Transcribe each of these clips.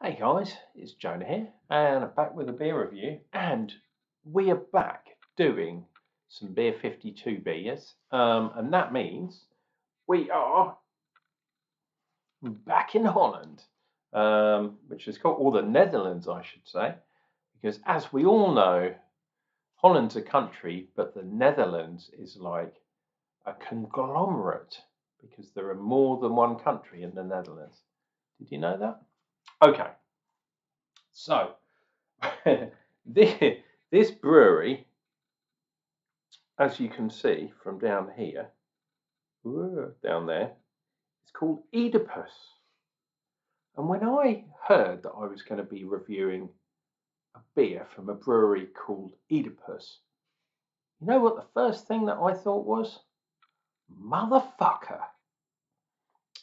Hey guys, it's Jonah here, and I'm back with a beer review. And we are back doing some Beer 52 beers, um, and that means we are back in Holland, um, which is called, or the Netherlands, I should say, because as we all know, Holland's a country, but the Netherlands is like a conglomerate because there are more than one country in the Netherlands. Did you know that? Okay, so this, brewery, as you can see from down here, down there, it's called Oedipus. And when I heard that I was going to be reviewing a beer from a brewery called Oedipus, you know what the first thing that I thought was? Motherfucker.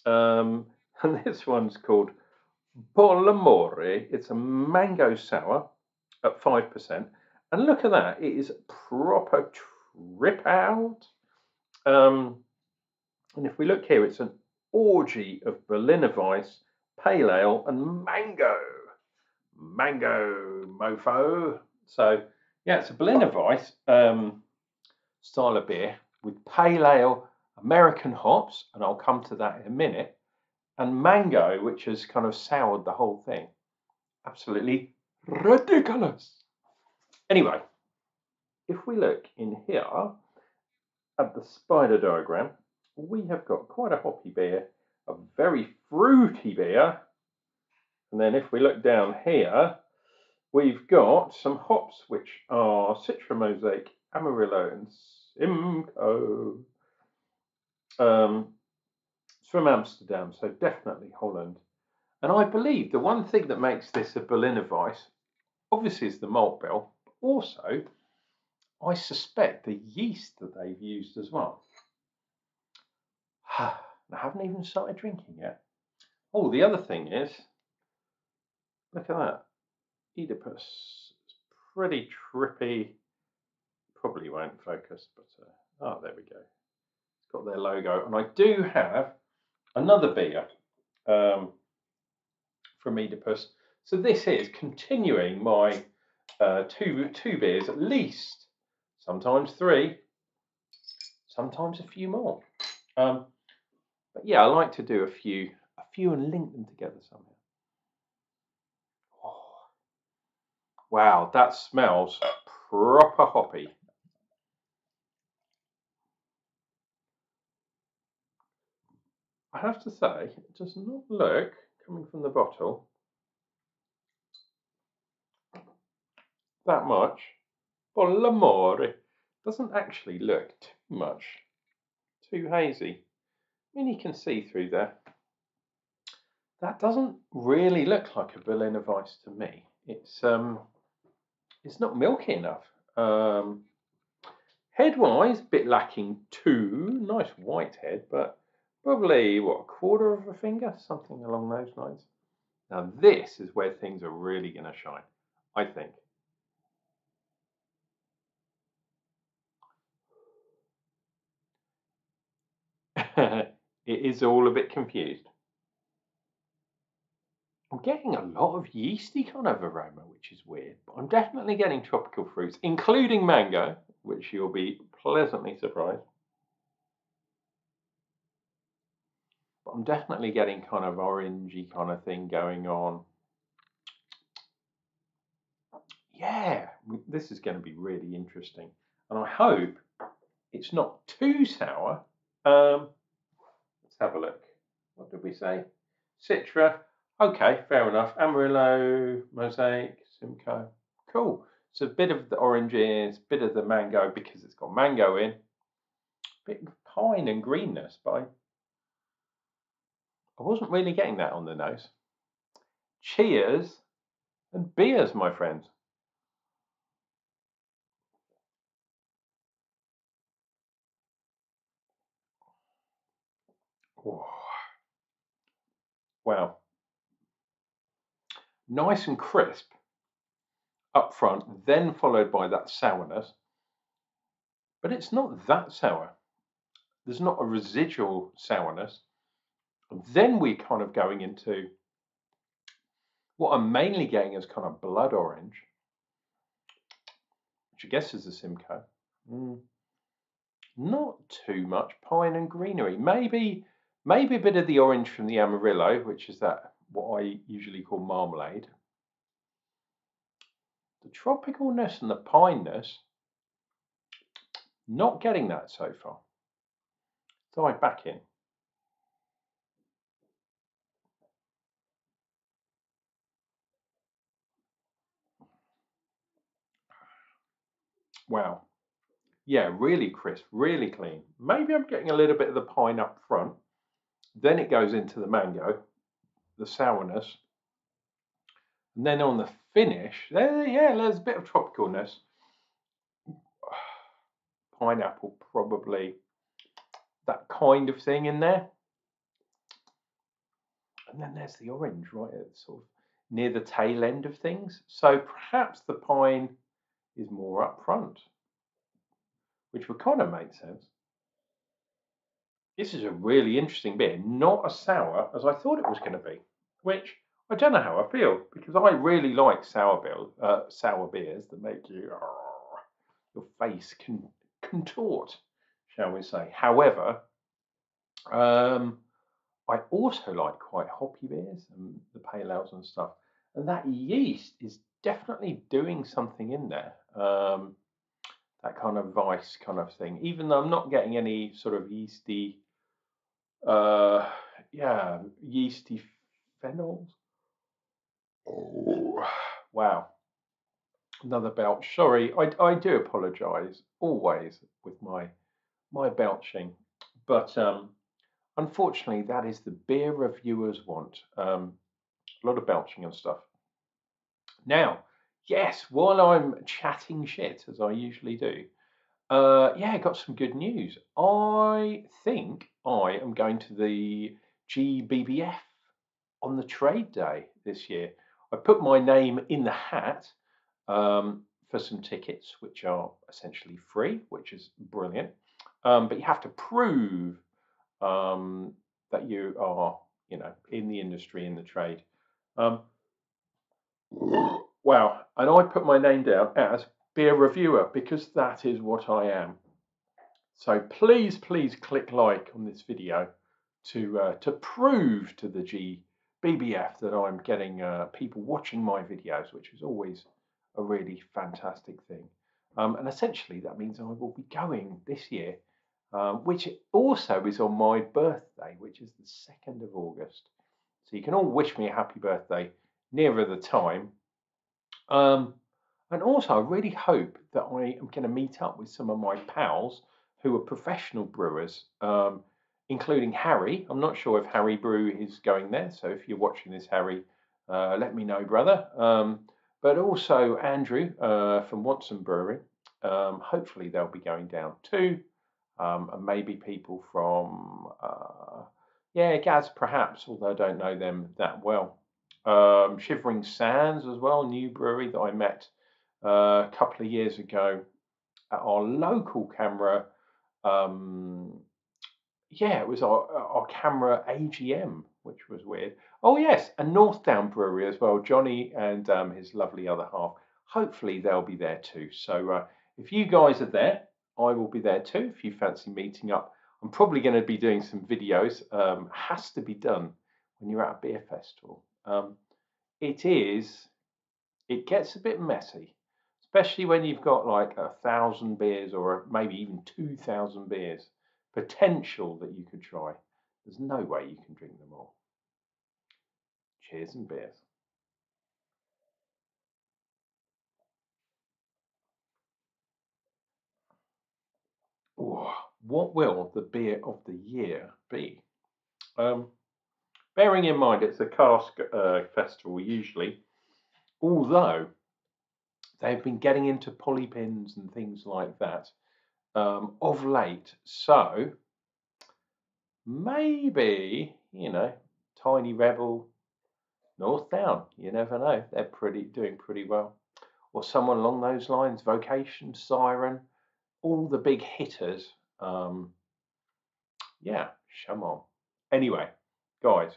Um, and this one's called Polyamorie. It's a mango sour at 5%. And look at that, it is proper trip out. Um, and if we look here, it's an orgy of Berliner Weiss, pale ale, and mango. Mango mofo. So, yeah, it's a Berliner Weiss um, style of beer with pale ale, American hops, and I'll come to that in a minute and mango, which has kind of soured the whole thing. Absolutely ridiculous. Anyway, if we look in here at the spider diagram, we have got quite a hoppy beer, a very fruity beer. And then if we look down here, we've got some hops, which are Citra Mosaic, Amarillo, and Simcoe. Um, from Amsterdam, so definitely Holland. And I believe the one thing that makes this a Berliner Weiss, obviously, is the malt bill, but also I suspect the yeast that they've used as well. I haven't even started drinking yet. Oh, the other thing is, look at that. Oedipus. It's pretty trippy. Probably won't focus, but uh, oh, there we go. It's got their logo. And I do have another beer um, from Oedipus. So this is continuing my uh, two two beers at least, sometimes three, sometimes a few more. Um, but yeah, I like to do a few, a few and link them together somehow. Oh, wow, that smells proper hoppy. I have to say, it does not look, coming from the bottle, that much. Polyamorie doesn't actually look too much, too hazy. I mean, you can see through there. That doesn't really look like a Berliner Weiss to me. It's um, it's not milky enough. Um, head-wise, bit lacking too. Nice white head, but probably what a quarter of a finger, something along those lines. Now this is where things are really going to shine, I think. it is all a bit confused. I'm getting a lot of yeasty kind of aroma, which is weird, but I'm definitely getting tropical fruits, including mango, which you'll be pleasantly surprised. I'm definitely getting kind of orangey kind of thing going on. Yeah, this is going to be really interesting. And I hope it's not too sour. Um, let's have a look. What did we say? Citra. Okay, fair enough. Amarillo, Mosaic, Simcoe. Cool. So a bit of the oranges, bit of the mango because it's got mango in. A Bit of pine and greenness, but I I wasn't really getting that on the nose. Cheers and beers, my friends. Wow. Nice and crisp up front, then followed by that sourness. But it's not that sour. There's not a residual sourness. And then we're kind of going into What I'm mainly getting is kind of blood orange, which I guess is a Simcoe. Mm. Not too much pine and greenery. Maybe, maybe a bit of the orange from the Amarillo, which is that what I usually call marmalade. The tropicalness and the pineness, not getting that so far. Dive back in. Wow. Yeah, really crisp, really clean. Maybe I'm getting a little bit of the pine up front. Then it goes into the mango, the sourness. And then on the finish, there, yeah, there's a bit of tropicalness. Pineapple, probably that kind of thing in there. And then there's the orange right at sort of near the tail end of things. So perhaps the pine is more up front, which would kind of make sense. This is a really interesting beer, not as sour as I thought it was going to be, which I don't know how I feel because I really like sour uh, sour beers that make you uh, your face can contort, shall we say. However, um, I also like quite hoppy beers and the pale ales and stuff, and that yeast is definitely doing something in there. Um, that kind of Weiss kind of thing. Even though I'm not getting any sort of yeasty, uh, yeah, yeasty phenols. Oh, wow. Another belch. Sorry, I, I do apologise always with my my belching, but um, unfortunately, that is the beer reviewers want. Um, a lot of belching and stuff. Now, yes, while I'm chatting shit, as I usually do, uh, yeah, got some good news. I think I am going to the GBBF on the trade day this year. I put my name in the hat um, for some tickets, which are essentially free, which is brilliant. Um, but you have to prove um, that you are, you know, in the industry, in the trade. Um, wow. And I put my name down as beer reviewer because that is what I am. So please, please click like on this video to uh, to prove to the GBBF that I'm getting uh, people watching my videos, which is always a really fantastic thing. Um, and essentially, that means I will be going this year, um, which also is on my birthday, which is the 2nd of August. So you can all wish me a happy birthday nearer the time. Um, and also, I really hope that I am going to meet up with some of my pals who are professional brewers, um, including Harry. I'm not sure if Harry Brew is going there, so if you're watching this, Harry, uh, let me know, brother. Um, but also Andrew uh, from Watson Brewery. Um, hopefully, they'll be going down too, um, and maybe people from uh, yeah, Gaz perhaps, although I don't know them that well. Um, Shivering Sands as well, new brewery that I met uh, a couple of years ago at our local CAMRA. Um, yeah, it was our, our CAMRA AGM, which was weird. Oh yes, a Northdown Brewery as well. Johnny and um, his lovely other half. Hopefully they'll be there too. So uh, if you guys are there, I will be there too. If you fancy meeting up, I'm probably going to be doing some videos. Um, has to be done when you're at a beer festival. Um, it is, it gets a bit messy, especially when you've got like a thousand beers or maybe even 2,000 beers potential that you could try. There's no way you can drink them all. Cheers and beers. what will the beer of the year be? Um, bearing in mind it's a cask uh, festival usually, although they've been getting into polypins and things like that um, of late. So maybe, you know, Tiny Rebel, Northdown, you never know. They're pretty doing pretty well. Or someone along those lines, Vocation, Siren, all the big hitters um, yeah, on. Anyway, guys,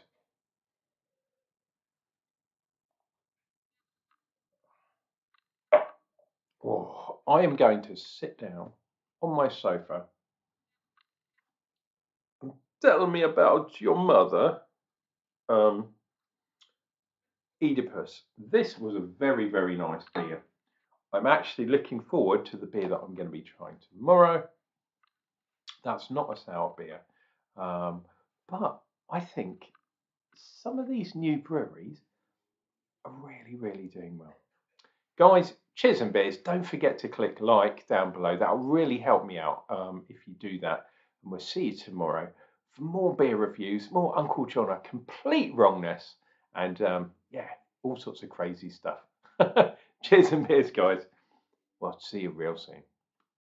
Oh, I am going to sit down on my sofa and tell me about your mother, um, Oedipus. This was a very, very nice beer. I'm actually looking forward to the beer that I'm going to be trying tomorrow. That's not a sour beer, um, but I think some of these new breweries are really, really doing well. Guys, cheers and beers. Don't forget to click like down below. That'll really help me out um, if you do that. And we'll see you tomorrow for more beer reviews, more Uncle John, a complete wrongness, and um, yeah, all sorts of crazy stuff. cheers and beers, guys. Well, see you real soon.